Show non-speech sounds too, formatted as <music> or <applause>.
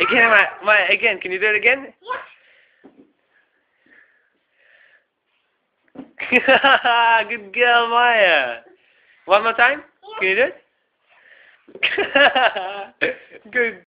Again, Maya, Maya, again. Can you do it again? <laughs> Good girl, Maya. One more time. Can you do it? <laughs> Good